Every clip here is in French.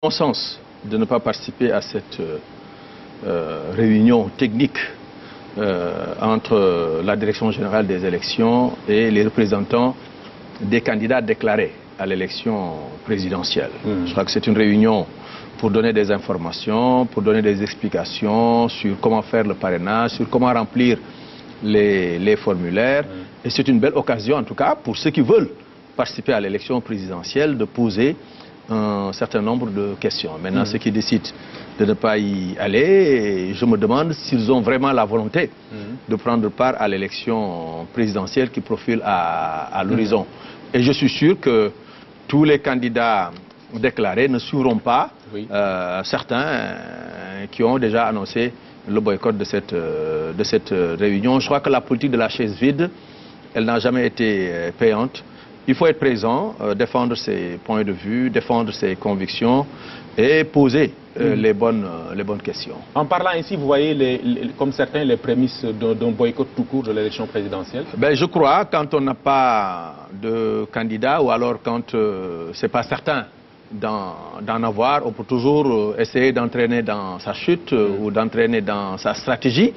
bon sens de ne pas participer à cette euh, euh, réunion technique euh, entre la Direction générale des élections et les représentants des candidats déclarés à l'élection présidentielle. Hmm. Je crois que c'est une réunion pour donner des informations, pour donner des explications sur comment faire le parrainage, sur comment remplir les, les formulaires. Et c'est une belle occasion, en tout cas, pour ceux qui veulent participer à l'élection présidentielle, de poser un certain nombre de questions. Maintenant, ceux qui décident de ne pas y aller, je me demande s'ils ont vraiment la volonté de prendre part à l'élection présidentielle qui profile à, à l'horizon. Et je suis sûr que tous les candidats déclarés ne suivront pas Oui. euh, certains euh, qui ont déjà annoncé le boycott de cette, euh, de cette réunion. Je crois que la politique de la chaise vide, elle n'a jamais été payante. Il faut être présent, euh, défendre ses points de vue, défendre ses convictions et poser euh, les, bonnes, euh, les bonnes questions. En parlant ici, vous voyez, les- les- comme certains, les prémices d'un boycott tout court de l'élection présidentielle. Ben, je crois quand on n'a pas de candidat ou alors quand euh, c'est pas certain d'en avoir, on peut toujours essayer d'entraîner dans sa chute euh, ou d'entraîner dans sa stratégie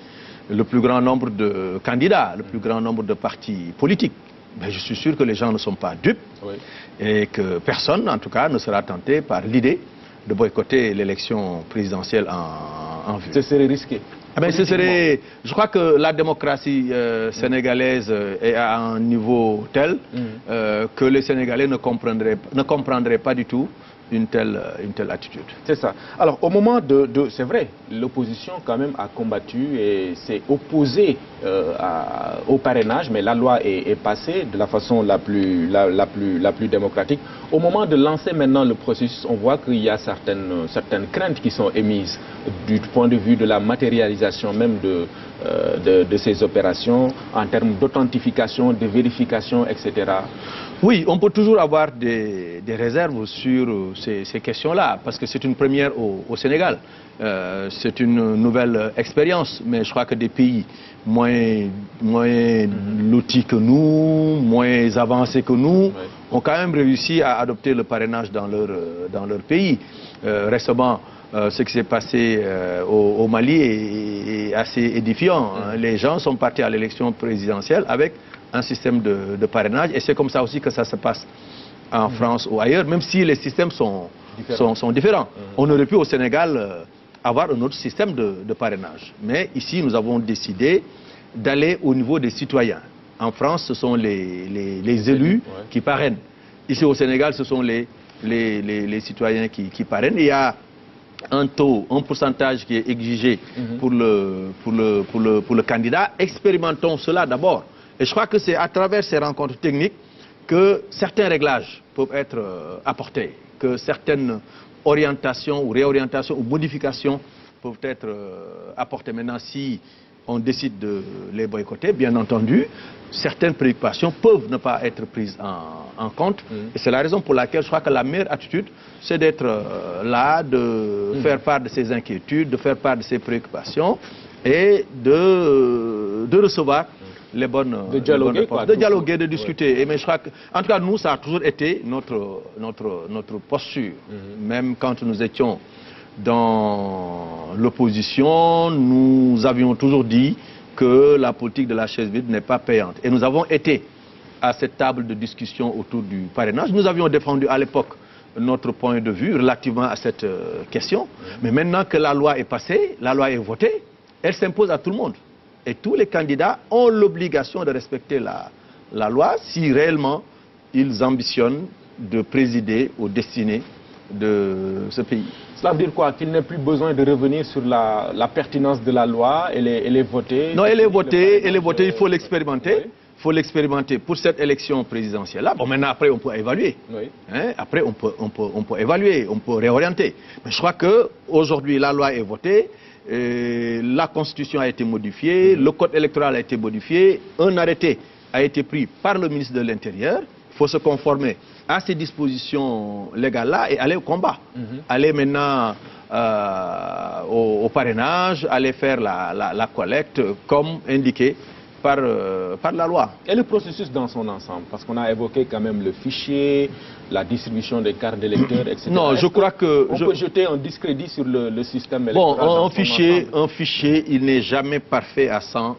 le plus grand nombre de candidats, le plus grand nombre de partis politiques. Ben, je suis sûr que les gens ne sont pas dupes Oui. et que personne, en tout cas, ne sera tenté par l'idée de boycotter l'élection présidentielle en, en vue. Ce serait risqué. Ah ben, ce serait, je crois que la démocratie euh, sénégalaise euh, est à un niveau tel euh, que les Sénégalais ne comprendraient, ne comprendraient pas du tout une telle, euh, une telle attitude. C'est ça. Alors, au moment de... c'est vrai, l'opposition quand même a combattu et s'est opposée euh, au parrainage, mais la loi est, passée de la façon la plus, la, plus, la plus démocratique. Au moment de lancer maintenant le processus, on voit qu'il y a certaines, certaines craintes qui sont émises du point de vue de la matérialisation même euh, de, de ces opérations en termes d'authentification, de vérification, etc. Oui, on peut toujours avoir des, des réserves sur euh, ces, ces questions-là, parce que c'est une première au, au Sénégal. Euh, c'est une nouvelle expérience, mais je crois que des pays moins, moins lotis que nous, moins avancés que nous, ont quand même réussi à adopter le parrainage dans leur, euh, dans leur pays. Euh, récemment, euh, ce qui s'est passé euh, au, au Mali est, est assez édifiant. hein. Les gens sont partis à l'élection présidentielle avec un système de, de parrainage et c'est comme ça aussi que ça se passe en France ou ailleurs, même si les systèmes sont Différents. sont, sont différents. On aurait pu au Sénégal euh, avoir un autre système de, de parrainage. Mais ici, nous avons décidé d'aller au niveau des citoyens. En France, ce sont les, les- les élus ouais. qui parrainent. Ici au Sénégal, ce sont les, les, les- les citoyens qui, qui parrainent. Il y a un taux, un pourcentage qui est exigé pour, le, pour, le, pour, le, pour le candidat. Expérimentons cela d'abord. Et je crois que c'est à travers ces rencontres techniques que certains réglages peuvent être euh, apportés, que certaines orientations ou réorientations ou modifications peuvent être euh, apportées. Maintenant, si on décide de les boycotter, bien entendu, certaines préoccupations peuvent ne pas être prises en, en compte. Et c'est la raison pour laquelle je crois que la meilleure attitude, c'est d'être euh, là, de faire part de ses inquiétudes, de faire part de ses préoccupations et de, de recevoir les bonnes, De dialoguer, bonnes quoi, de dialoguer, de discuter. Et mais je crois que, en tout cas, nous, ça a toujours été notre, notre, notre posture. Même quand nous étions dans l'opposition, nous avions toujours dit que la politique de la chaise vide n'est pas payante. Et nous avons été à cette table de discussion autour du parrainage. Nous avions défendu à l'époque notre point de vue relativement à cette euh, question. Mais maintenant que la loi est passée, la loi est votée, elle s'impose à tout le monde. Et tous les candidats ont l'obligation de respecter la, la loi si réellement ils ambitionnent de présider aux destinées de ce pays. Cela veut dire quoi? Qu'il n'est plus besoin de revenir sur la, la pertinence de la loi, elle est, elle est votée? Non, elle est votée, elle est votée, il faut parrainage, l'expérimenter. Il faut l'expérimenter pour cette élection présidentielle. Là, bon, maintenant, après, on peut évaluer. Oui. Hein, Après, on peut, on, peut, on peut évaluer, on peut réorienter. Mais je crois qu'aujourd'hui, la loi est votée, euh, la Constitution a été modifiée, le Code électoral a été modifié, un arrêté a été pris par le ministre de l'Intérieur. Il faut se conformer à ces dispositions légales-là et aller au combat. Aller maintenant euh, au, au parrainage, aller faire la, la- la collecte comme indiqué par, euh, par la loi. Et le processus dans son ensemble Parce qu'on a évoqué quand même le fichier, la distribution des cartes d'électeurs, etc. Non, je crois que... On je- peut jeter un discrédit sur le, le système Bon, électoral dans un fichier, ensemble. un fichier, il n'est jamais parfait à 100%.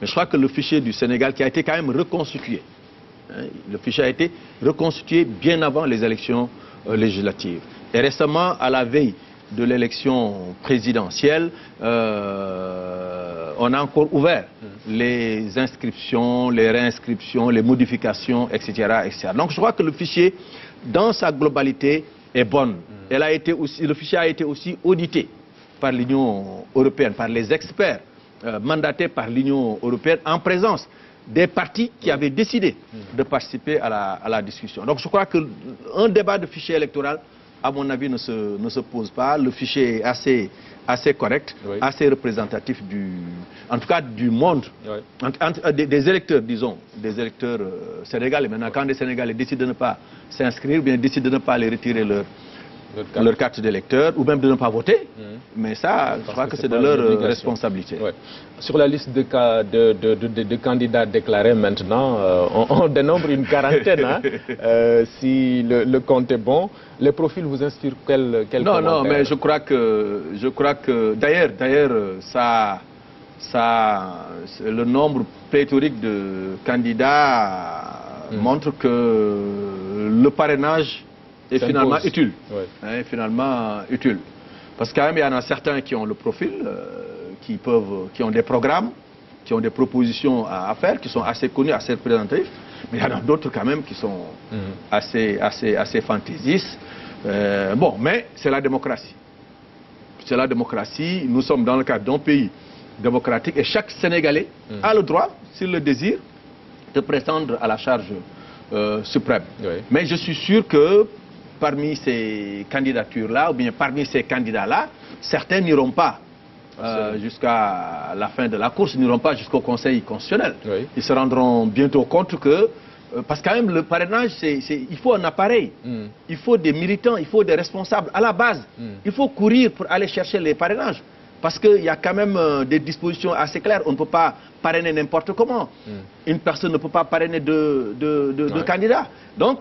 Mais je crois que le fichier du Sénégal qui a été quand même reconstitué, hein, le fichier a été reconstitué bien avant les élections euh, législatives. Et récemment, à la veille de l'élection présidentielle, euh, on a encore ouvert les inscriptions, les réinscriptions, les modifications, etc., etc. Donc je crois que le fichier, dans sa globalité, est bonne. Elle a été aussi, le fichier a été aussi audité par l'Union européenne, par les experts euh, mandatés par l'Union européenne en présence des partis qui avaient décidé de participer à la, à la discussion. Donc je crois qu'un débat de fichier électoral, à mon avis, ne se, ne se pose pas. Le fichier est assez, assez correct, Oui. assez représentatif du, en tout cas du monde, Ouais. en- en- euh, des, des électeurs, disons, des électeurs euh, sénégalais. Maintenant, quand les Sénégalais décident de ne pas s'inscrire, ou bien décident de ne pas aller retirer leur, carte. leur carte d'électeur, ou même de ne pas voter, mais ça, je crois que que c'est de leur euh, responsabilité. Ouais. Sur la liste de, ca- de, de- de- de- de candidats déclarés maintenant, euh, on, on dénombre une quarantaine. hein. Euh, si le, le compte est bon, les profils vous inspirent quel, quel Non, non, mais je crois que, je crois que, d'ailleurs, d'ailleurs, ça, ça, le nombre pléthorique de candidats montre que le parrainage S'impose. finalement utile. Ouais. hein, finalement utile. Parce que quand même, il y en a certains qui ont le profil, euh, qui, peuvent, qui ont des programmes, qui ont des propositions à, à faire, qui sont assez connus, assez représentatifs. Mais il y en a d'autres quand même qui sont assez, assez, assez fantaisistes. Euh, bon, mais c'est la démocratie. C'est la démocratie. Nous sommes dans le cadre d'un pays démocratique et chaque Sénégalais a le droit, s'il le désire, de prétendre à la charge euh, suprême. Oui. Mais je suis sûr que parmi ces candidatures-là, ou bien parmi ces candidats-là, certains n'iront pas euh, jusqu'à la fin de la course, n'iront pas jusqu'au Conseil constitutionnel. Oui. Ils se rendront bientôt compte que, euh, parce que quand même le parrainage, il faut un appareil, Mm. il faut des militants, il faut des responsables. À la base, Mm. il faut courir pour aller chercher les parrainages. Parce qu'il y a quand même euh, des dispositions assez claires. On ne peut pas parrainer n'importe comment. Une personne ne peut pas parrainer de, de, de- de Ouais. candidats. Donc,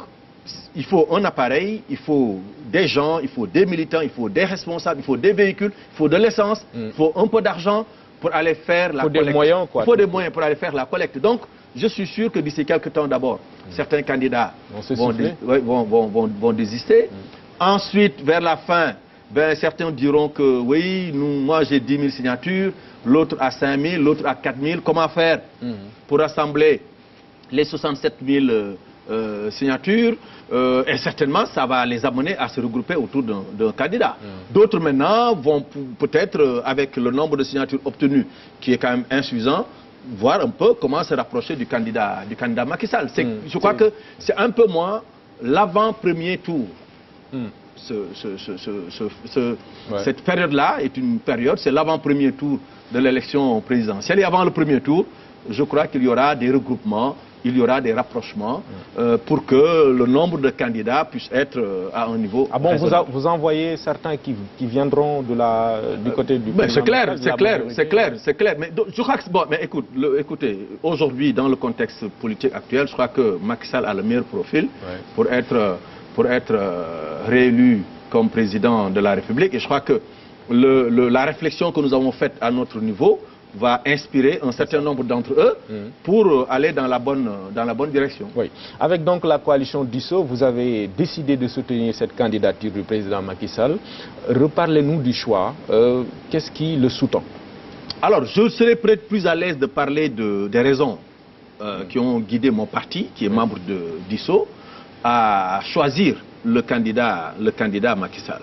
il faut un appareil, il faut des gens, il faut des militants, il faut des responsables, il faut des véhicules, il faut de l'essence, il faut un peu d'argent pour aller faire la faut des collecte. moyens, quoi. Il faut des moyens pour aller faire la collecte. Donc, je suis sûr que d'ici quelques temps d'abord, certains candidats Vont vont, dé- vont- vont- vont- vont désister. Ensuite, vers la fin, ben, certains diront que oui, nous, moi j'ai 10 000 signatures, l'autre a 5 000, l'autre a 4 000. Comment faire pour rassembler les 67 000 euh, euh, signatures euh, et certainement ça va les amener à se regrouper autour d'un candidat. D'autres maintenant vont peut-être euh, avec le nombre de signatures obtenues qui est quand même insuffisant voir un peu comment se rapprocher du candidat du candidat Macky Sall. C'est- Je crois que c'est un peu moins l'avant-premier tour. Ce- ce- ce- Ouais. Cette période-là est une période, c'est l'avant-premier tour de l'élection présidentielle. Et avant le premier tour, je crois qu'il y aura des regroupements, il y aura des rapprochements euh, pour que le nombre de candidats puisse être euh, à un niveau. Ah bon, vous, raisonnable. a- vous envoyez certains qui, qui viendront de la, du côté du président c'est clair, c'est la clair, c'est clair, c'est clair. Mais donc, je crois que bon, mais écoute, le- écoutez, aujourd'hui dans le contexte politique actuel, je crois que Macky Sall a le meilleur profil Ouais. pour être euh, pour être euh, réélu comme président de la République. Et je crois que le- le- la réflexion que nous avons faite à notre niveau va inspirer un certain nombre d'entre eux pour euh, aller dans la bonne euh, dans la bonne direction. Oui. Avec donc la coalition DISSO, vous avez décidé de soutenir cette candidature du président Macky Sall. Reparlez-nous du choix. Euh, Qu'est-ce qui le sous-tend? Alors, je serais peut-être plus à l'aise de parler de- des raisons euh, qui ont guidé mon parti, qui est membre de d'ISO, à choisir le candidat, le candidat Macky Sall.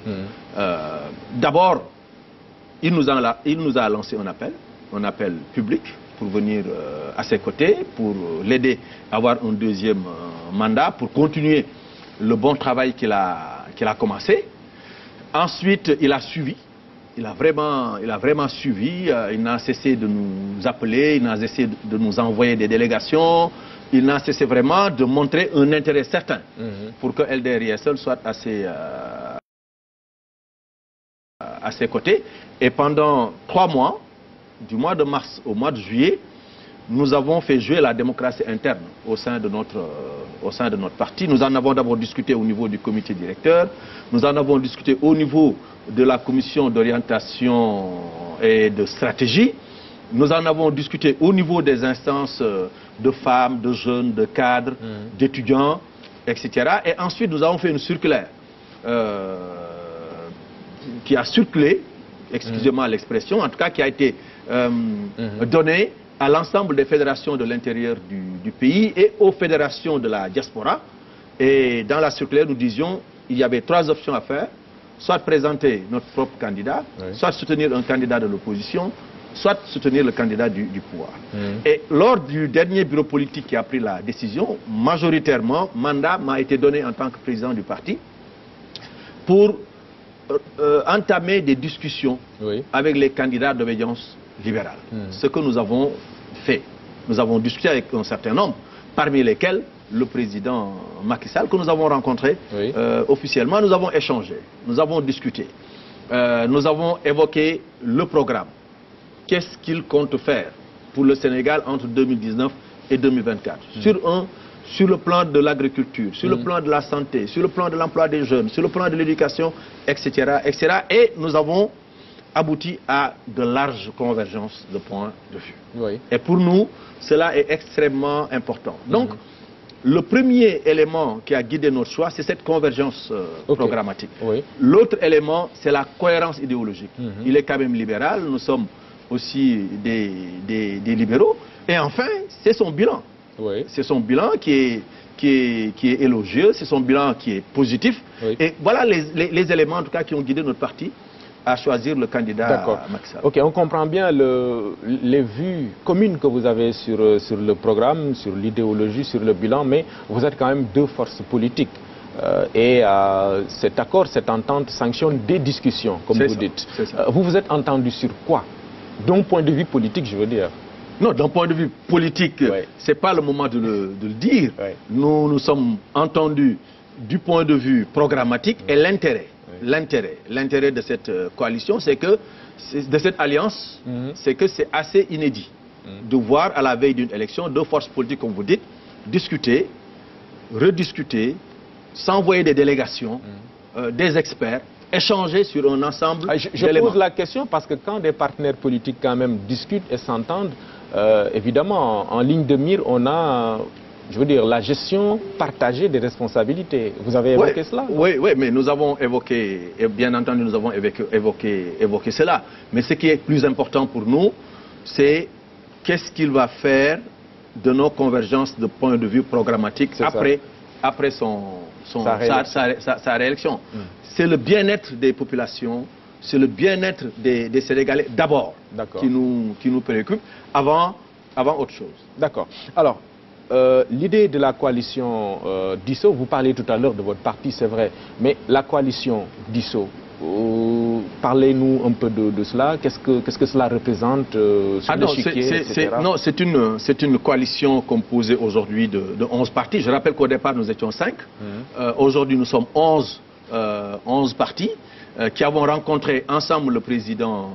Euh, D'abord, il, nous a- il nous a lancé un appel, un appel public pour venir euh, à ses côtés, pour euh, l'aider à avoir un deuxième euh, mandat, pour continuer le bon travail qu'il a, commencé. Ensuite, il a suivi. Il a vraiment, il a vraiment suivi. il n'a cessé de nous appeler, il n'a cessé de, nous envoyer des délégations. Il n'a cessé vraiment de montrer un intérêt certain pour que LDRISL soit à ses, euh, à ses côtés. Et pendant trois mois, du mois de mars au mois de juillet, nous avons fait jouer la démocratie interne au sein de notre, euh, au sein de notre parti. Nous en avons d'abord discuté au niveau du comité directeur, nous en avons discuté au niveau de la commission d'orientation et de stratégie, nous en avons discuté au niveau des instances euh, de femmes, de jeunes, de cadres, d'étudiants, etc. Et ensuite, nous avons fait une circulaire euh, qui a circulé, excusez-moi l'expression, en tout cas qui a été euh, donnée à l'ensemble des fédérations de l'intérieur du, du pays et aux fédérations de la diaspora. Et dans la circulaire, nous disions il y avait trois options à faire soit présenter notre propre candidat, Oui. soit soutenir un candidat de l'opposition, soit soutenir le candidat du, du pouvoir. Mhm. Et lors du dernier bureau politique qui a pris la décision, majoritairement, mandat m'a été donné en tant que président du parti pour euh, euh, entamer des discussions Oui. avec les candidats d'obédience libérale. Mhm. Ce que nous avons fait. Nous avons discuté avec un certain nombre, parmi lesquels le président Macky Sall, que nous avons rencontré Oui. euh, officiellement. Nous avons échangé, nous avons discuté, Euh, nous avons évoqué le programme. Qu'est-ce qu'il compte faire pour le Sénégal entre 2019 et 2024 sur, un, sur le plan de l'agriculture, sur le plan de la santé, sur le plan de l'emploi des jeunes, sur le plan de l'éducation, etc., etc. Et nous avons abouti à de larges convergences de points de vue. Oui. Et pour nous, cela est extrêmement important. Donc, le premier élément qui a guidé notre choix, c'est cette convergence euh, programmatique. Oui. L'autre élément, c'est la cohérence idéologique. Mhm. Il est quand même libéral, nous sommes aussi des, des- des libéraux. Et enfin, c'est son bilan. Oui. C'est son bilan qui est, qui est, qui est élogieux, c'est son bilan qui est positif. Et voilà les, les- les éléments, en tout cas, qui ont guidé notre parti à choisir le candidat D'accord. Ok, on comprend bien le- les vues communes que vous avez sur, euh, sur le programme, sur l'idéologie, sur le bilan, mais vous êtes quand même deux forces politiques. Euh, et euh, cet accord, cette entente sanctionne des discussions, comme vous ça, dites. Euh, vous vous êtes entendu sur quoi? D'un point de vue politique, je veux dire. Non, d'un point de vue politique, Ouais. c'est pas le moment de le, de le dire. Ouais. Nous nous sommes entendus du point de vue programmatique et l'intérêt, l'intérêt, l'intérêt de cette euh, coalition, c'est que de cette alliance, Mhm. c'est que c'est assez inédit de voir à la veille d'une élection deux forces politiques, comme vous dites, discuter, rediscuter, s'envoyer des délégations, euh, des experts, échanger sur un ensemble Ah, je je pose la question parce que quand des partenaires politiques quand même discutent et s'entendent, euh, évidemment, en, en ligne de mire, on a, je veux dire, la gestion partagée des responsabilités. Vous avez évoqué Oui, cela? Oui, oui, mais nous avons évoqué, et bien entendu, nous avons évoqué, évoqué, évoqué cela. Mais ce qui est plus important pour nous, c'est qu'est-ce qu'il va faire de nos convergences de points de vue ça. après, après son, son- Sa réélection. sa- sa- sa réélection. C'est le bien-être des populations, c'est le bien-être des, des Sénégalais d'abord qui nous, qui nous préoccupe avant, avant autre chose. D'accord. Alors, euh, l'idée de la coalition euh, DISO, vous parlez tout à l'heure de votre parti, c'est vrai, mais la coalition DISO, euh, parlez-nous un peu de, de cela. Qu'est-ce que, cela représente euh, sur Ah non, c'est- l'échiquier, non, une, coalition composée aujourd'hui de, de 11 partis. Je rappelle qu'au départ, nous étions 5. Mhm. aujourd'hui, nous sommes 11, euh, 11 partis euh, qui avons rencontré ensemble le président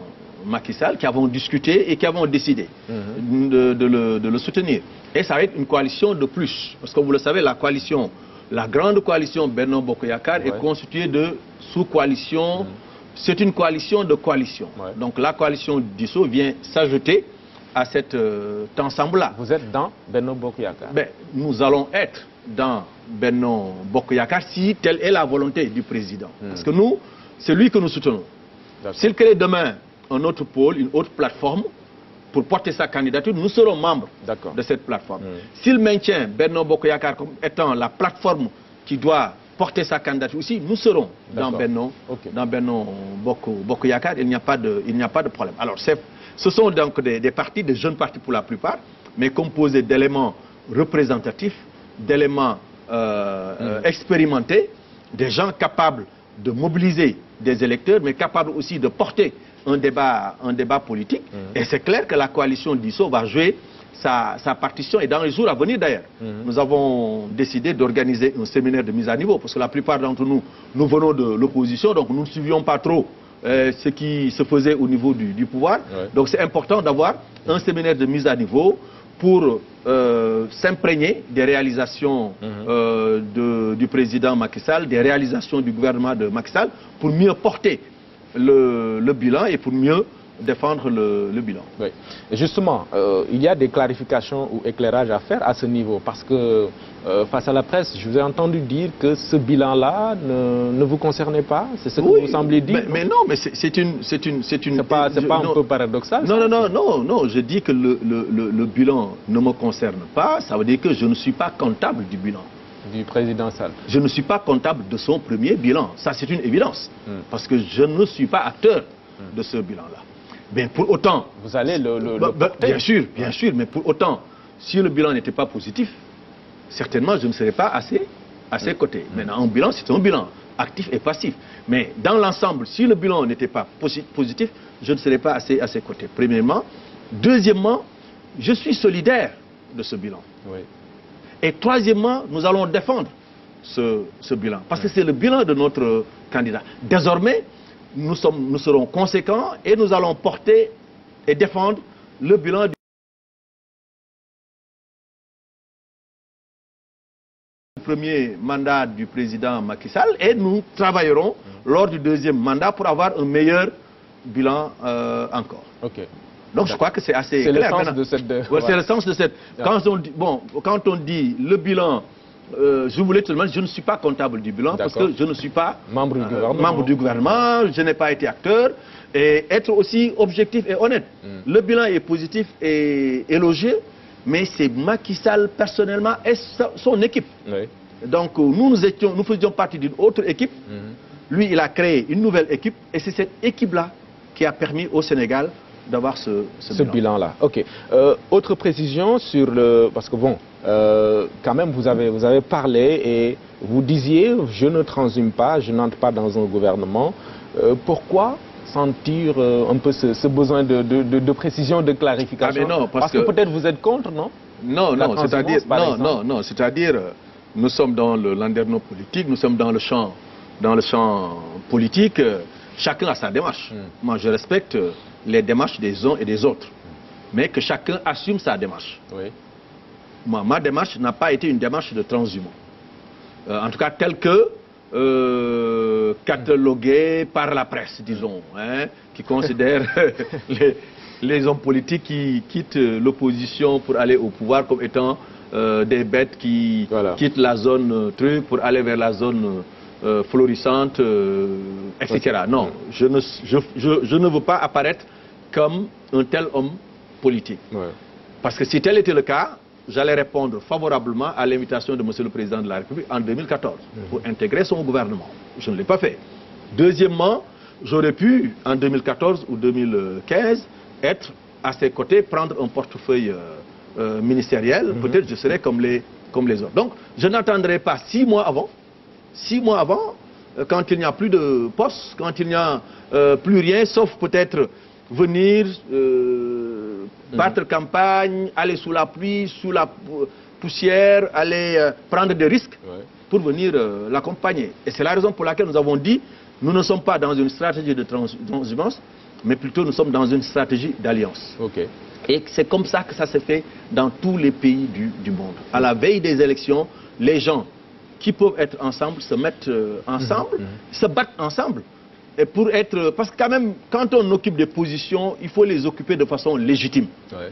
Macky Sall, qui avons discuté et qui avons décidé Mhm. de, de le, de le soutenir. Et ça va être une coalition de plus. Parce que vous le savez, la coalition, la grande coalition Benno Bokoyakar Ouais. est constituée de sous-coalitions. C'est une coalition de coalitions. Ouais. Donc la coalition d'ISO vient s'ajouter à cet euh, ensemble-là. Vous êtes dans Benno Bokuyaka. Ben, nous allons être dans Benno Bokoyakar si telle est la volonté du président. Parce que nous, c'est lui que nous soutenons. S'il crée demain un autre pôle, une autre plateforme, pour porter sa candidature, nous serons membres de cette plateforme. S'il maintient Benno Bokoyakar comme étant la plateforme qui doit porter sa candidature aussi, nous serons dans Ok. dans Boko, Bokoyakar. Il n'y a pas de, il a pas de problème. Alors, ce sont donc des, des partis, des jeunes partis pour la plupart, mais composés d'éléments représentatifs, d'éléments euh, euh, expérimentés, des gens capables de mobiliser des électeurs, mais capables aussi de porter un débat, un débat politique. Et c'est clair que la coalition d'ISO va jouer sa, sa partition. Et dans les jours à venir d'ailleurs, nous avons décidé d'organiser un séminaire de mise à niveau, parce que la plupart d'entre nous, nous venons de l'opposition, donc nous ne suivions pas trop euh, ce qui se faisait au niveau du, du pouvoir. Ouais. Donc c'est important d'avoir un séminaire de mise à niveau pour euh, s'imprégner des réalisations Mhm. euh, de- du président Macky Sall, des réalisations du gouvernement de Macky Sall, pour mieux porter le, le bilan et pour mieux défendre le, le bilan. Oui. Justement, euh, il y a des clarifications ou éclairages à faire à ce niveau parce que euh, face à la presse, je vous ai entendu dire que ce bilan-là ne, ne vous concernait pas. C'est ce que Oui, vous semblez dire? Mais, mais non, mais c'est une... C'est une, c'est une- pas, je- pas un non. peu paradoxal Non, non, non, non, non, je dis que le- le bilan ne me concerne pas, ça veut dire que je ne suis pas comptable du bilan. Du président Sall Je ne suis pas comptable de son premier bilan. Ça, c'est une évidence. Hmm. Parce que je ne suis pas acteur de ce bilan-là. Mais pour autant, Vous allez le, le- bah, le bah, porter bien sûr, bien sûr, mais pour autant, si le bilan n'était pas positif, certainement je ne serais pas assez à ses côtés. Maintenant, un bilan, c'est un bilan, actif et passif. Mais dans l'ensemble, si le bilan n'était pas posi- positif, je ne serais pas assez à ses côtés. Premièrement. Deuxièmement, je suis solidaire de ce bilan. Oui. Et troisièmement, nous allons défendre ce, ce bilan. Parce que c'est le bilan de notre candidat. Désormais, nous, sommes, nous serons conséquents et nous allons porter et défendre le bilan du premier mandat du président Macky Sall et nous travaillerons lors du deuxième mandat pour avoir un meilleur bilan euh, encore. Donc je crois que c'est assez C'est le clair. sens de cette. Ouais. C'est le sens de cette. Quand on dit, bon, quand on dit le bilan, euh, je voulais demander, je ne suis pas comptable du bilan parce que je ne suis pas Membre du euh, gouvernement. membre du gouvernement, je n'ai pas été acteur. Et être aussi objectif et honnête. Mm. Le bilan est positif et élogieux, mais c'est Macky Sall personnellement et son équipe. Oui. Donc euh, nous, nous, étions, nous faisions partie d'une autre équipe. Mhm. Lui, il a créé une nouvelle équipe et c'est cette équipe-là qui a permis au Sénégal d'avoir ce, ce ce bilan. bilan-là. Ok. Euh, autre précision sur le, parce que bon, euh, quand même vous avez vous avez parlé et vous disiez je ne transhume pas, je n'entre pas dans un gouvernement. Euh, pourquoi sentir un peu ce, ce besoin de, de- de- de précision, de clarification? Ah, mais non, parce que, que- peut-être vous êtes contre, non? Non, La non, c'est-à-dire, non, non, non, c'est-à-dire, nous sommes dans le landerneau politique, nous sommes dans le champ, dans le champ politique. Chacun a sa démarche. Mm. Moi, je respecte les démarches des uns et des autres, mais que chacun assume sa démarche. Oui. Moi, ma démarche n'a pas été une démarche de transhumant. Euh, en tout cas, telle que euh, cataloguée par la presse, disons, hein, qui considère les, les hommes politiques qui quittent euh, l'opposition pour aller au pouvoir comme étant euh, des bêtes qui Voilà. quittent la zone truc pour aller vers la zone euh, florissante, euh, etc. Non, je ne, je, je- je ne veux pas apparaître comme un tel homme politique. Ouais. Parce que si tel était le cas, j'allais répondre favorablement à l'invitation de Monsieur le Président de la République en 2014 pour intégrer son gouvernement. Je ne l'ai pas fait. Deuxièmement, j'aurais pu, en 2014 ou 2015, être à ses côtés, prendre un portefeuille euh, euh, ministériel. Peut-être je serais comme les, comme les autres. Donc, je n'attendrai pas six mois avant, six mois avant, euh, quand il n'y a plus de poste, quand il n'y a euh, plus rien, sauf peut-être venir euh, battre campagne, aller sous la pluie, sous la pou- poussière, aller euh, prendre des risques Ouais. pour venir l'accompagner. Et c'est la raison pour laquelle nous avons dit, nous ne sommes pas dans une stratégie de trans- transhumance, mais plutôt nous sommes dans une stratégie d'alliance. Et c'est comme ça que ça se fait dans tous les pays du, du monde. À la veille des élections, les gens qui peuvent être ensemble se mettent euh, ensemble, se battent ensemble. Et pour être, parce que quand même, quand on occupe des positions, il faut les occuper de façon légitime. Ouais.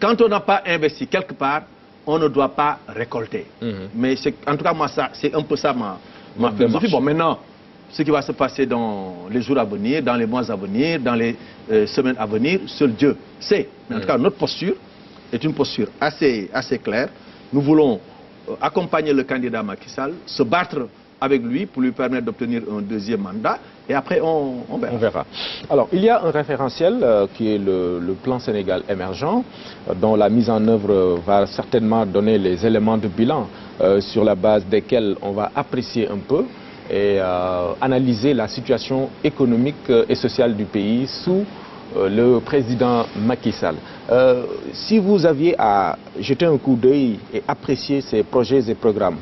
Quand on n'a pas investi quelque part, on ne doit pas récolter. Mhm. Mais en tout cas, moi, c'est un peu ça ma, ma philosophie. Bon, maintenant, ce qui va se passer dans les jours à venir, dans les mois à venir, dans les euh, semaines à venir, seul Dieu sait. Mais en tout cas, notre posture est une posture assez, assez claire. Nous voulons euh, accompagner le candidat Macky Sall, se battre avec lui pour lui permettre d'obtenir un deuxième mandat. Et après, on, verra. Alors, il y a un référentiel euh, qui est le, plan Sénégal émergent, euh, dont la mise en œuvre euh, va certainement donner les éléments de bilan euh, sur la base desquels on va apprécier un peu et euh, analyser la situation économique euh, et sociale du pays sous euh, le président Macky Sall. Euh, si vous aviez à jeter un coup d'œil et apprécier ces projets et programmes,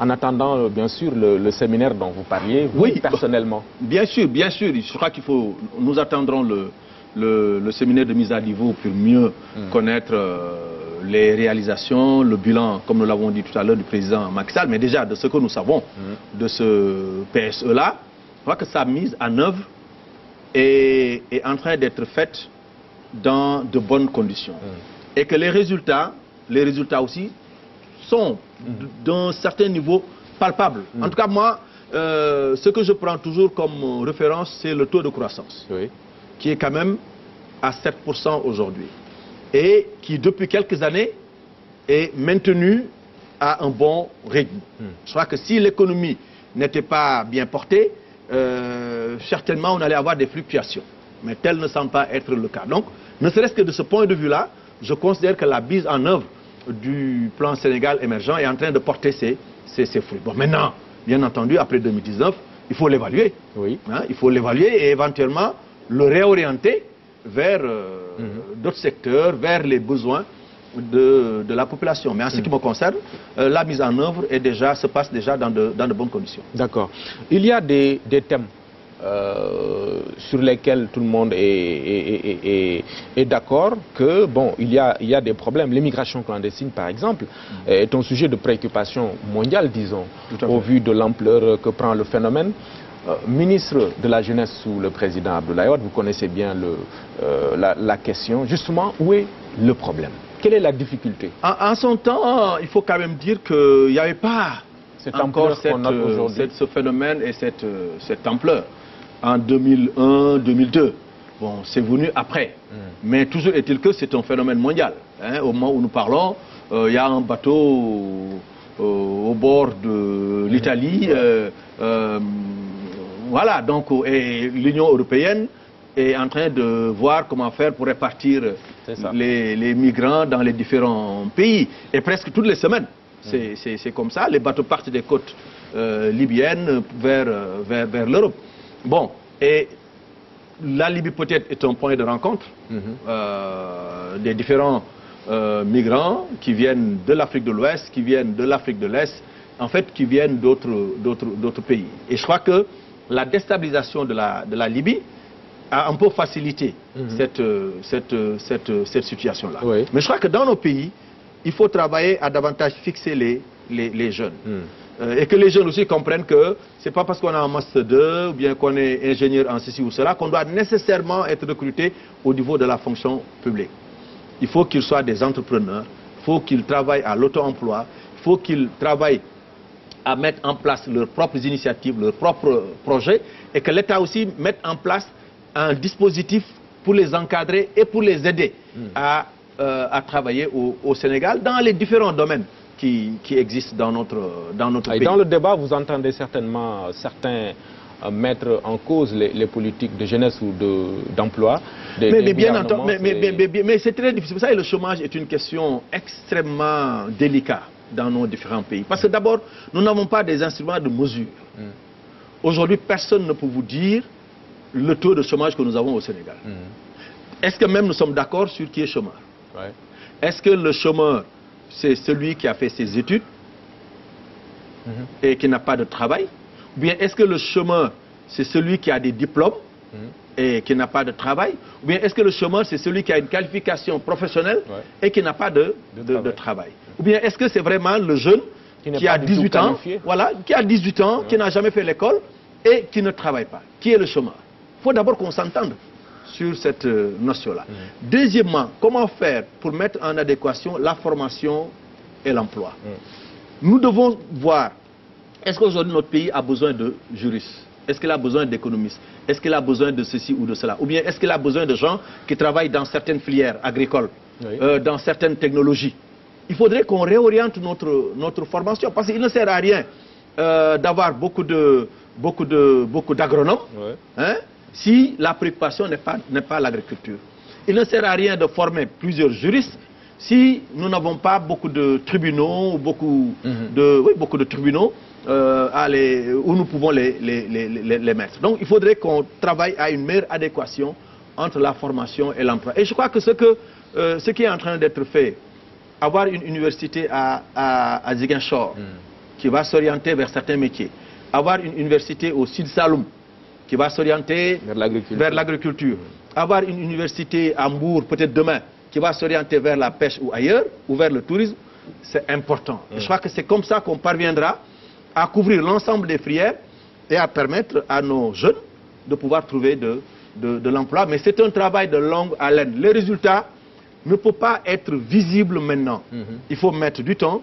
en attendant euh, bien sûr le, le séminaire dont vous parliez, vous Oui. personnellement. Bien sûr, bien sûr. Je crois qu'il faut. Nous attendrons le, le, le séminaire de mise à niveau pour mieux connaître euh, les réalisations, le bilan, comme nous l'avons dit tout à l'heure, du président Macky Sall, mais déjà de ce que nous savons de ce PSE-là, je crois que sa mise en œuvre est, est en train d'être faite dans de bonnes conditions. Et que les résultats, les résultats aussi, sont d'un certain niveau palpables. En tout cas, moi, euh, ce que je prends toujours comme référence, c'est le taux de croissance Oui. qui est quand même à 7% aujourd'hui et qui depuis quelques années est maintenu à un bon rythme. Je crois que si l'économie n'était pas bien portée, euh, certainement on allait avoir des fluctuations. Mais tel ne semble pas être le cas. Donc, ne serait-ce que de ce point de vue-là, je considère que la mise en œuvre du plan Sénégal émergent est en train de porter ses, ses- ses fruits. Bon, maintenant, bien entendu, après 2019, il faut l'évaluer. Oui. Hein, il faut l'évaluer et éventuellement le réorienter vers euh, d'autres secteurs, vers les besoins de, de la population. Mais en ce qui me concerne, euh, la mise en œuvre est déjà, se passe déjà dans de, dans de bonnes conditions. D'accord. Il y a des, des thèmes euh, sur lesquels tout le monde est, est- est- est- est d'accord que, bon, il y, a, il y a des problèmes. L'immigration clandestine, par exemple, est un sujet de préoccupation mondiale, disons, au vu de l'ampleur que prend le phénomène. Euh, ministre de la Jeunesse sous le président Abdoulaye vous connaissez bien le, euh, la, la question. Justement, où est le problème? Quelle est la difficulté En, en son temps, il faut quand même dire qu'il n'y avait pas Cette encore cette, euh, cette- ce phénomène et cette, euh, cette ampleur. En 2001, 2002, bon, c'est venu après. Hmm. Mais toujours est-il que c'est un phénomène mondial. hein. Au moment où nous parlons, euh, il y a un bateau au, au bord de l'Italie. euh, euh, voilà, donc, et l'Union européenne est en train de voir comment faire pour répartir les, les migrants dans les différents pays. Et presque toutes les semaines, Mm. c'est- comme ça. Les bateaux partent des côtes euh, libyennes vers, vers, vers l'Europe. Bon, et la Libye peut-être est un point de rencontre Mhm. euh, des différents euh, migrants qui viennent de l'Afrique de l'Ouest, qui viennent de l'Afrique de l'Est, en fait, qui viennent d'autres pays. Et je crois que la déstabilisation de la, de la Libye a un peu facilité cette, euh, cette, euh, cette, euh, cette situation-là. Oui. Mais je crois que dans nos pays, il faut travailler à davantage fixer les, les, les jeunes. Euh, et que les jeunes aussi comprennent que c'est pas parce qu'on a un master 2 ou bien qu'on est ingénieur en ceci ou cela qu'on doit nécessairement être recruté au niveau de la fonction publique. Il faut qu'ils soient des entrepreneurs, il faut qu'ils travaillent à l'auto-emploi, il faut qu'ils travaillent à mettre en place leurs propres initiatives, leurs propres projets, et que l'État aussi mette en place un dispositif pour les encadrer et pour les aider à, euh, à travailler au, au Sénégal dans les différents domaines qui, qui existent dans notre, dans notre Et pays. dans le débat, vous entendez certainement certains euh, mettre en cause les, les politiques de jeunesse ou de- d'emploi. Mais, mais bien entendu, mais, mais- c'est- mais- très difficile. Vous savez, le chômage est une question extrêmement délicate dans nos différents pays. Parce que d'abord, nous n'avons pas des instruments de mesure. Aujourd'hui, personne ne peut vous dire le taux de chômage que nous avons au Sénégal. Est-ce que même nous sommes d'accord sur qui est chômeur? Ouais. Est-ce que le chômeur, c'est celui qui a fait ses études et qui n'a pas de travail? Ou bien est-ce que le chômeur, c'est celui qui a des diplômes et qui n'a pas de travail? Ou bien est-ce que le chômeur, c'est celui qui a une qualification professionnelle Ouais. et qui n'a pas de, De de- de travail. Ou bien est-ce que c'est vraiment le jeune Qui a du tout 18 ans, voilà, qui a 18 ans, qui n'a jamais fait l'école et qui ne travaille pas? Qui est le chômeur? Il faut d'abord qu'on s'entende sur cette euh, notion-là. Deuxièmement, comment faire pour mettre en adéquation la formation et l'emploi? Nous devons voir, est-ce qu'aujourd'hui notre pays a besoin de juristes? Est-ce qu'il a besoin d'économistes? Est-ce qu'il a besoin de ceci ou de cela? Ou bien est-ce qu'il a besoin de gens qui travaillent dans certaines filières agricoles, Oui. euh, dans certaines technologies? Il faudrait qu'on réoriente notre, notre formation parce qu'il ne sert à rien euh, d'avoir beaucoup de beaucoup de beaucoup d'agronomes Ouais. hein, si la préoccupation n'est pas, l'agriculture. Il ne sert à rien de former plusieurs juristes si nous n'avons pas beaucoup de tribunaux, ou beaucoup, de, oui, beaucoup de tribunaux euh, à les- où nous pouvons les, mettre. Donc il faudrait qu'on travaille à une meilleure adéquation entre la formation et l'emploi. Et je crois que ce, que, euh, ce qui est en train d'être fait, avoir une université à, à, à Ziguinchor, qui va s'orienter vers certains métiers, avoir une université au Sud Saloum, qui va s'orienter Vers l'agriculture. Avoir une université à Hambourg, peut-être demain, qui va s'orienter vers la pêche ou ailleurs, ou vers le tourisme, c'est important. Je crois que c'est comme ça qu'on parviendra à couvrir l'ensemble des filières et à permettre à nos jeunes de pouvoir trouver de, de- de l'emploi. Mais c'est un travail de longue haleine. Les résultats ne peuvent pas être visibles maintenant. Il faut mettre du temps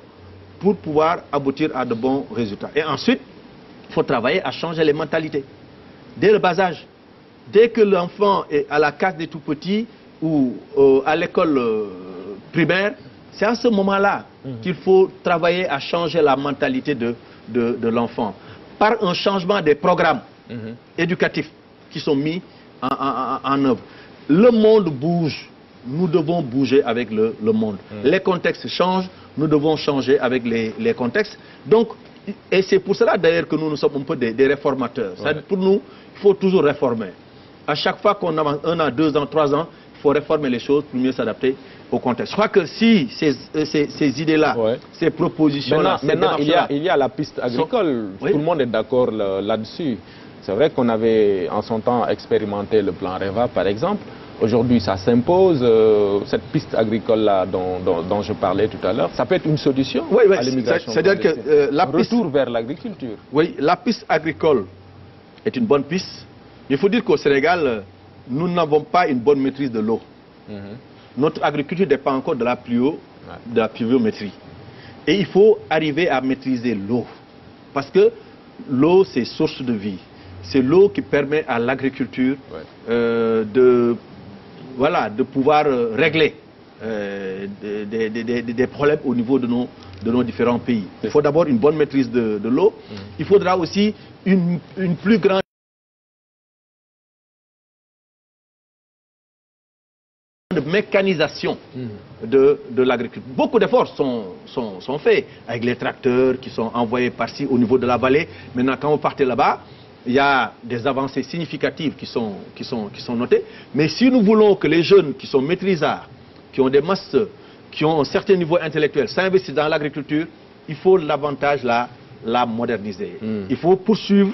pour pouvoir aboutir à de bons résultats. Et ensuite, il faut travailler à changer les mentalités. Dès le bas âge, dès que l'enfant est à la case des tout-petits ou euh, à l'école euh, primaire, c'est à ce moment-là qu'il faut travailler à changer la mentalité de, de, de l'enfant. Par un changement des programmes éducatifs qui sont mis en, en- en- en œuvre. Le monde bouge. Nous devons bouger avec le, le monde. Les contextes changent. Nous devons changer avec les, les contextes. Donc, et c'est pour cela d'ailleurs que nous, nous sommes un peu des, des réformateurs. C'est-à-dire, Pour nous, il faut toujours réformer. À chaque fois qu'on avance un an, deux ans, trois ans, il faut réformer les choses pour mieux s'adapter au contexte. Je crois que si ces, euh, ces- ces idées-là, Ouais. ces propositions-là, Maintenant, il, y a, démarches-là, il y a la piste agricole. Oui. Tout le monde est d'accord là- là-dessus. C'est vrai qu'on avait en son temps expérimenté le plan REVA, par exemple. Aujourd'hui, ça s'impose. euh, cette piste agricole-là dont, dont- dont je parlais tout à l'heure, ça peut être une solution Oui, oui, à l'immigration. c'est-à-dire que, euh, la piste- Retour vers l'agriculture. Oui, la piste agricole est une bonne piste. Il faut dire qu'au Sénégal, nous n'avons pas une bonne maîtrise de l'eau. Mhm. Notre agriculture dépend encore de la pluvio, de la pluviométrie. Et il faut arriver à maîtriser l'eau. Parce que l'eau, c'est source de vie. C'est l'eau qui permet à l'agriculture Ouais. euh, de, voilà, de pouvoir euh, régler euh, des, des- des- des- des problèmes au niveau de nos, de nos différents pays. Il faut d'abord une bonne maîtrise de, de l'eau. Il faudra aussi une, une plus grande de mécanisation de, de l'agriculture. Beaucoup d'efforts sont, sont, sont faits avec les tracteurs qui sont envoyés par-ci au niveau de la vallée. Maintenant, quand vous partez là-bas, il y a des avancées significatives qui sont, qui, sont, qui sont notées. Mais si nous voulons que les jeunes qui sont maîtrisards, qui ont des masters, qui ont un certain niveau intellectuel, s'investissent dans l'agriculture, il faut davantage la, la moderniser. Mm. Il faut poursuivre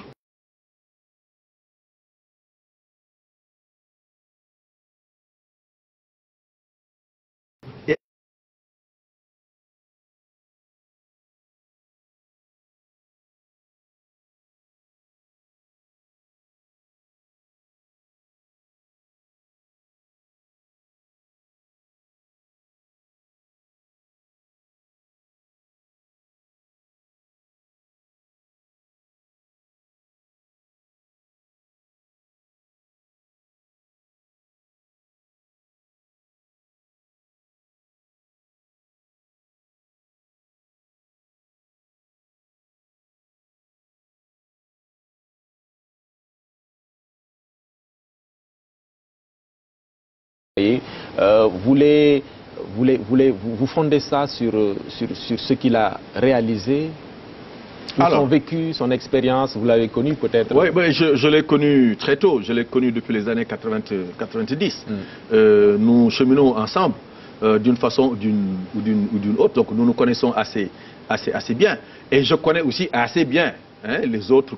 Et, euh, vous, vous fondez ça sur, euh, sur, sur ce qu'il a réalisé, Alors. son vécu, son expérience, vous l'avez connu peut-être? Oui, oui, je, je l'ai connu très tôt. Je l'ai connu depuis les années 80, 90. Mm. Euh, nous cheminons ensemble euh, d'une façon ou d'une ou d'une ou d'une autre. Donc nous nous connaissons assez, assez, assez bien. Et je connais aussi assez bien hein, les autres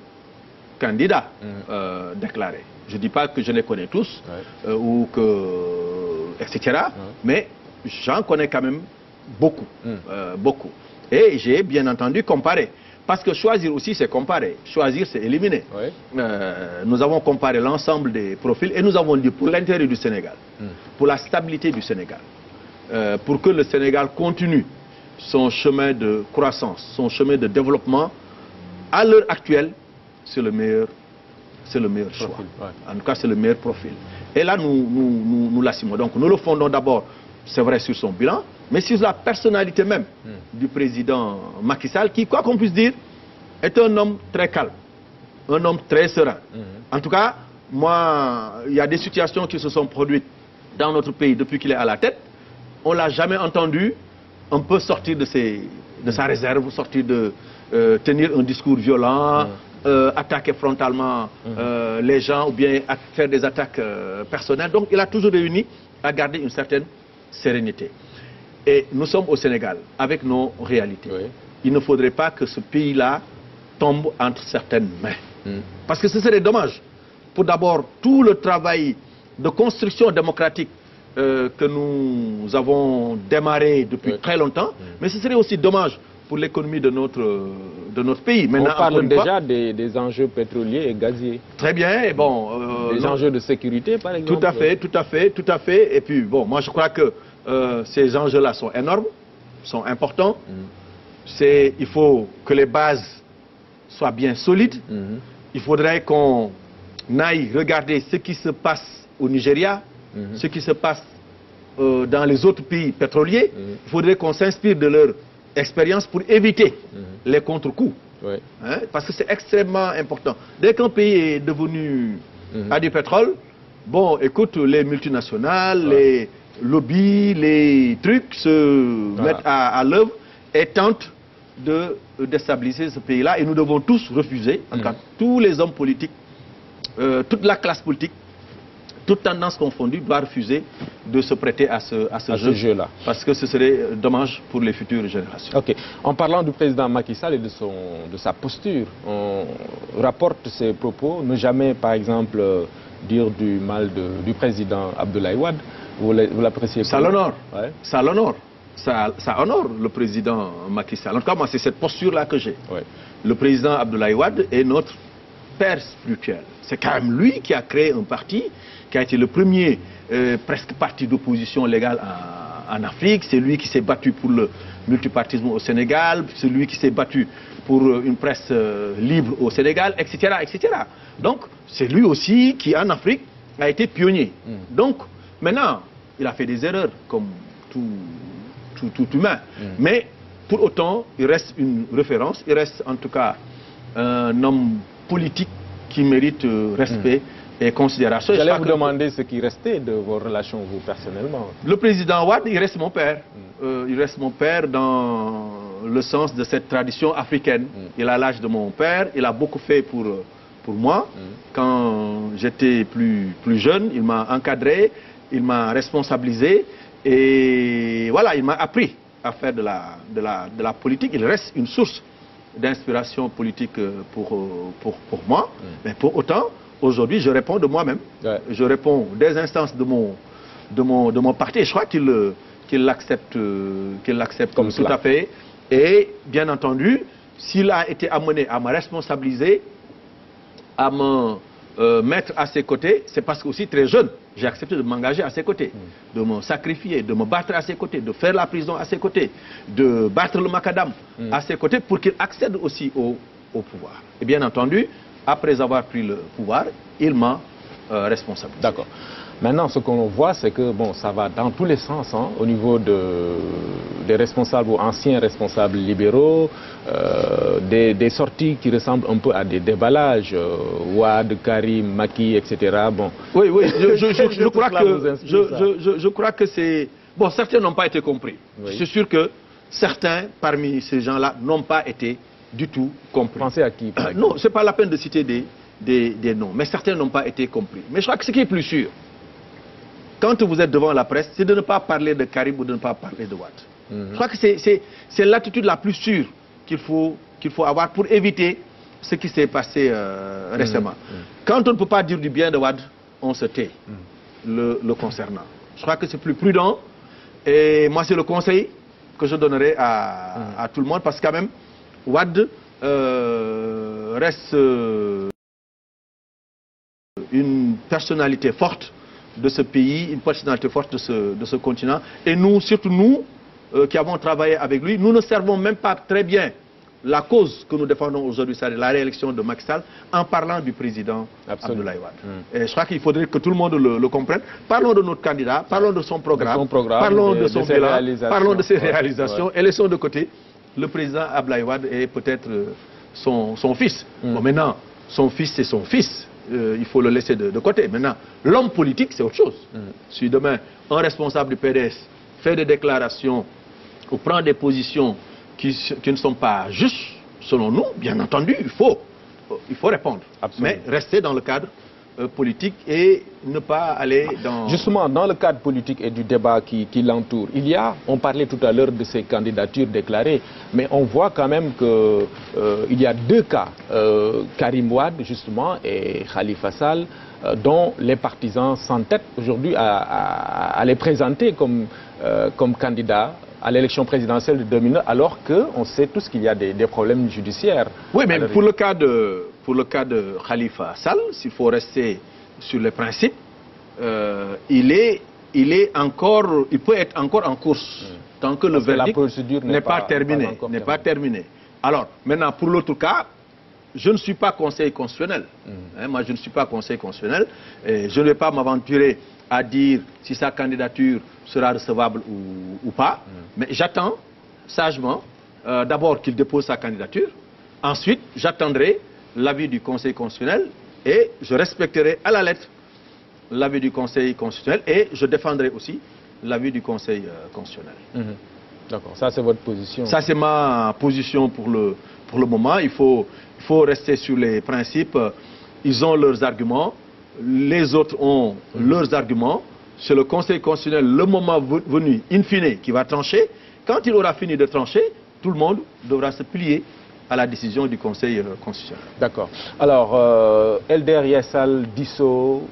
candidats Mm. euh, déclarés. Je ne dis pas que je les connais tous Ouais. ou que etc. Mais j'en connais quand même beaucoup, Mm. euh, beaucoup. Et j'ai bien entendu comparé. Parce que choisir aussi, c'est comparer. Choisir, c'est éliminer. Euh, nous avons comparé l'ensemble des profils et nous avons dit pour l'intérêt du Sénégal, Mm. pour la stabilité du Sénégal, euh, pour que le Sénégal continue son chemin de croissance, son chemin de développement, à l'heure actuelle, c'est le meilleur, c'est le meilleur choix. Ouais. En tout cas, c'est le meilleur profil. Et là, nous, nous, nous, nous l'assumons. Donc, nous le fondons d'abord, c'est vrai, sur son bilan, mais sur la personnalité même du président Macky Sall, qui, quoi qu'on puisse dire, est un homme très calme, un homme très serein. En tout cas, moi, il y a des situations qui se sont produites dans notre pays depuis qu'il est à la tête. On l'a jamais entendu un peu sortir de, ses, de sa réserve, sortir de euh, tenir un discours violent, euh, attaquer frontalement euh, les gens ou bien faire des attaques euh, personnelles. Donc, il a toujours réuni à garder une certaine sérénité. Et nous sommes au Sénégal avec nos réalités. Oui. Il ne faudrait pas que ce pays-là tombe entre certaines mains. Mm. Parce que ce serait dommage pour d'abord tout le travail de construction démocratique euh, que nous avons démarré depuis Oui. très longtemps, mais ce serait aussi dommage pour l'économie de notre, de notre pays. On Maintenant, encore parle déjà des, des enjeux pétroliers et gaziers. Très bien, et bon... euh, Des non, enjeux de sécurité, par exemple. Tout à fait, tout à fait, tout à fait. Et puis, bon, moi je crois que euh, ces enjeux-là sont énormes, sont importants. C'est, il faut que les bases soient bien solides. Mhm. Il faudrait qu'on aille regarder ce qui se passe au Nigeria, Mhm. ce qui se passe euh, dans les autres pays pétroliers. Il faudrait qu'on s'inspire de leur expérience pour éviter les contre-coups. Oui. Hein, parce que c'est extrêmement important. Dès qu'un pays est devenu Mhm. à du pétrole, bon, écoute, les multinationales, Ouais. les lobbies, les trucs se Voilà. mettent à, à l'œuvre et tentent de déstabiliser ce pays-là. Et nous devons tous refuser, en tout cas tous les hommes politiques, euh, toute la classe politique, toute tendance confondue, doit refuser de se prêter à ce, à ce À ce jeu. jeu-là. Parce que ce serait euh, dommage pour les futures générations. Ok. En parlant du président Macky Sall et de, son, de sa posture, on rapporte ses propos, ne jamais, par exemple, euh, dire du mal de- du président Abdoulaye Wade. Vous l'a- vous l'appréciez Ça l'honore. Ouais. Ça l'honore. Ça, ça honore le président Macky Sall. En tout cas, moi, c'est cette posture-là que j'ai. Ouais. Le président Abdoulaye Wade est notre père spirituel. C'est quand même lui qui a créé un parti, qui a été le premier euh, presque parti d'opposition légale en, en Afrique. C'est lui qui s'est battu pour le multipartisme au Sénégal. C'est lui qui s'est battu pour euh, une presse euh, libre au Sénégal, etc. etc. Donc, c'est lui aussi qui, en Afrique, a été pionnier. Donc, maintenant, il a fait des erreurs, comme tout, tout, tout humain. Mais, pour autant, il reste une référence, il reste en tout cas un homme politique qui mérite euh, respect et considération. Et je J'allais vous que demander ce qui restait de vos relations, vous, personnellement. Le président Ouad, il reste mon père. Euh, il reste mon père dans le sens de cette tradition africaine. Il a l'âge de mon père, il a beaucoup fait pour, euh, pour moi. Quand j'étais plus, plus jeune, il m'a encadré, il m'a responsabilisé et voilà, il m'a appris à faire de la, de, la, de la politique. Il reste une source d'inspiration politique euh, pour, euh, pour, pour moi. Mais pour autant, aujourd'hui, je réponds de moi-même. Ouais. Je réponds des instances de mon, de mon, de mon parti. Et je crois qu'il euh, qu'il l'accepte l'accepte Comme tout cela. à fait. Et bien entendu, s'il a été amené à me responsabiliser, à me euh, mettre à ses côtés, c'est parce que aussi très jeune, j'ai accepté de m'engager à ses côtés, de me sacrifier, de me battre à ses côtés, de faire la prison à ses côtés, de battre le macadam à ses côtés pour qu'il accède aussi au, au pouvoir. Et bien entendu, après avoir pris le pouvoir, il m'a euh, responsabilisé. D'accord. Maintenant, ce qu'on voit, c'est que bon, ça va dans tous les sens, hein, au niveau de, des responsables ou anciens responsables libéraux, euh, des, des sorties qui ressemblent un peu à des déballages, euh, Ouad, Karim, Maki, etc. Bon, Oui, oui, je, je- je- je Tout crois que je, crois que c'est bon. Certains n'ont pas été compris. Oui. Je suis sûr que certains parmi ces gens-là n'ont pas été du tout compris. pensez à qui par Non, c'est pas la peine de citer des, des, des noms, mais certains n'ont pas été compris. Mais je crois que ce qui est plus sûr, quand vous êtes devant la presse, c'est de ne pas parler de Karim ou de ne pas parler de Watt. Je crois que c'est- l'attitude la plus sûre qu'il faut, qu'il faut avoir pour éviter ce qui s'est passé euh, récemment. Quand on ne peut pas dire du bien de Wad, on se tait le, le concernant. Je crois que c'est plus prudent. Et moi, c'est le conseil que je donnerai à, à tout le monde parce que quand même, Wad euh, reste euh, une personnalité forte de ce pays, une personnalité forte de ce, de ce continent. Et nous, surtout nous, euh, qui avons travaillé avec lui, nous ne servons même pas très bien la cause que nous défendons aujourd'hui, c'est la réélection de Macky Sall, en parlant du président. Abdoulaye Wade. Et je crois qu'il faudrait que tout le monde le, le comprenne. Parlons de notre candidat, parlons de son programme, De son programme, parlons de- son ses bilan, réalisations. parlons de ses Ouais, réalisations et laissons de côté le président Abdoulaye Wade et peut-être euh, son, son fils. Bon, maintenant, son fils, c'est son fils. Euh, il faut le laisser de, de côté. Maintenant, l'homme politique, c'est autre chose. Si demain, un responsable du PDS fait des déclarations ou prend des positions qui, ne sont pas justes, selon nous, bien entendu, il faut, il faut répondre. Absolument. Mais rester dans le cadre politique et ne pas aller dans... Justement, dans le cadre politique et du débat qui, qui l'entoure, il y a, on parlait tout à l'heure de ces candidatures déclarées, mais on voit quand même qu'il euh, y a deux cas, euh, Karim Ouad justement et Khalifa Sall, euh, dont les partisans s'entêtent aujourd'hui à, à, à, les présenter comme, euh, comme candidats à l'élection présidentielle de 2009, alors qu'on sait tous qu'il y a des, des, problèmes judiciaires. Oui, mais pour le cas de, pour le cas de Khalifa Sall, s'il faut rester sur les principes, euh, il, est, il, est encore, il peut être encore en course tant que Parce le verdict n'est pas, pas, terminé. N'est pas terminé. Alors, maintenant, pour l'autre cas, je ne suis pas conseil constitutionnel. Mmh. Hein, moi, je ne suis pas conseil constitutionnel. Et je ne vais pas m'aventurer à dire si sa candidature sera recevable ou, ou pas. Mmh. Mais j'attends sagement euh, d'abord qu'il dépose sa candidature. Ensuite, j'attendrai l'avis du Conseil constitutionnel et je respecterai à la lettre l'avis du Conseil constitutionnel et je défendrai aussi l'avis du Conseil euh, constitutionnel. Mmh. D'accord, ça c'est votre position. Ça c'est ma position pour le, pour le moment. Il faut, il faut rester sur les principes. Ils ont leurs arguments, les autres ont mmh. leurs arguments. C'est le Conseil constitutionnel, le moment venu, in fine, qui va trancher. Quand il aura fini de trancher, tout le monde devra se plier à la décision du Conseil constitutionnel. D'accord. Alors, euh, Elder Yassal Disso,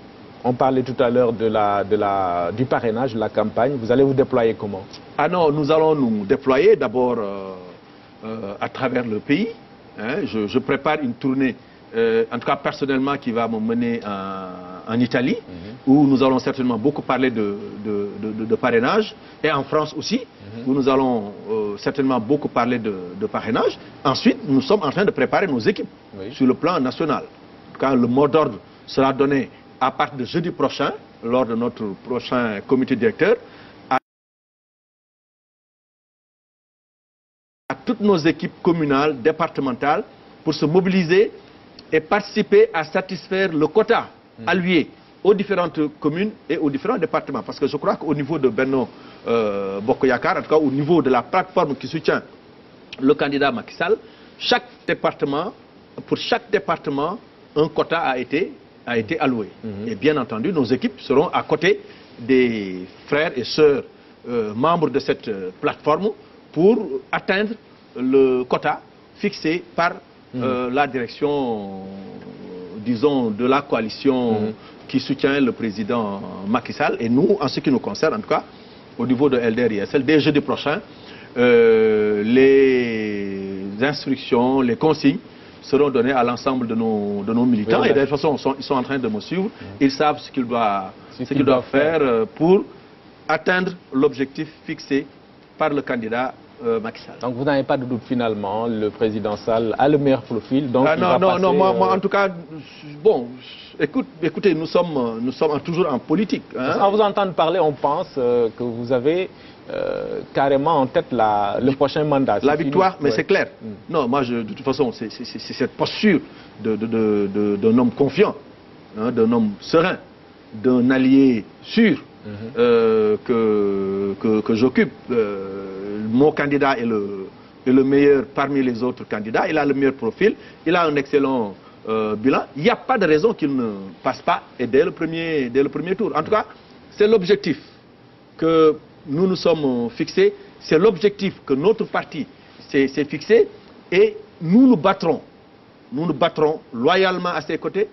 on parlait tout à l'heure de la, de la, du parrainage, de la campagne. Vous allez vous déployer comment? Ah non, nous allons nous déployer d'abord euh, euh, à travers le pays. Hein. Je, je, prépare une tournée, en tout cas personnellement, qui va me mener en, en Italie, mm -hmm. où nous allons certainement beaucoup parler de, de, de, de parrainage, et en France aussi, mm -hmm. où nous allons euh, certainement beaucoup parler de, parrainage. Ensuite, nous sommes en train de préparer nos équipes oui. sur le plan national. Quand le mot d'ordre sera donné à partir de jeudi prochain, lors de notre prochain comité directeur, à toutes nos équipes communales, départementales, pour se mobiliser et participer à satisfaire le quota mmh. alloué aux différentes communes et aux différents départements. Parce que je crois qu'au niveau de Benno euh, Bokoyakar, en tout cas au niveau de la plateforme qui soutient le candidat Macky Sall, chaque département, pour chaque département, un quota a été, a été alloué. Mmh. Et bien entendu, nos équipes seront à côté des frères et sœurs euh, membres de cette euh, plateforme pour atteindre le quota fixé par mmh. la direction disons, de la coalition mmh. qui soutient le président Macky Sall. Et nous, en ce qui nous concerne, en tout cas, au niveau de LDR-ISL, dès jeudi prochain, euh, les instructions, les consignes seront données à l'ensemble de nos, de nos militants. Oui, et de toute façon, ils sont, ils sont, en train de me suivre. Mmh. Ils savent ce qu'ils doivent, ce qu doivent faire, faire pour atteindre l'objectif fixé par le candidat euh, Macky Sall. Donc vous n'avez pas de doute finalement, le président Sall a le meilleur profil. Donc ah, non, non, passer, non, moi, moi, en tout cas, bon, écoute, écoutez, nous sommes, nous sommes toujours en politique. Hein? En vous entendre parler, on pense euh, que vous avez euh, carrément en tête la, le prochain mandat. La victoire, fini. mais ouais. c'est clair. Mm. Non, moi, je, de toute façon, c'est cette posture d'un de, de, de, homme confiant, hein, d'un homme serein, d'un allié sûr. Mm -hmm. euh, que, que, que j'occupe. Euh, mon candidat est le, est le meilleur parmi les autres candidats. Il a le meilleur profil. Il a un excellent euh, bilan. Il n'y a pas de raison qu'il ne passe pas et dès le premier, dès le premier tour. En tout cas, c'est l'objectif que nous nous sommes fixés. C'est l'objectif que notre parti s'est fixé et nous nous battrons. Nous nous battrons loyalement à ses côtés,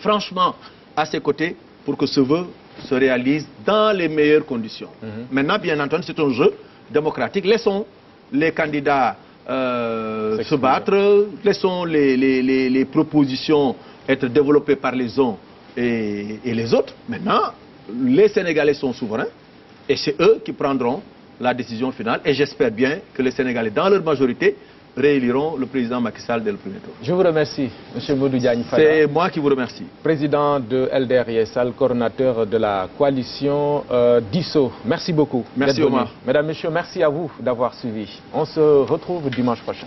franchement à ses côtés, pour que ce vœu se réalise dans les meilleures conditions. Mm -hmm. Maintenant, bien entendu, c'est un jeu démocratique. Laissons les candidats euh, se battre, laissons les, les, les, les, propositions être développées par les uns et, et, les autres. Maintenant, les Sénégalais sont souverains et c'est eux qui prendront la décision finale. Et j'espère bien que les Sénégalais, dans leur majorité, rééliront le président Macky Sall dès le premier tour. Je vous remercie, M. Diagne C'est moi qui vous remercie. Président de LDR ISL, coordonnateur de la coalition euh, DISSO. Merci beaucoup. Merci Omar. Mesdames, Messieurs, merci à vous d'avoir suivi. On se retrouve dimanche prochain.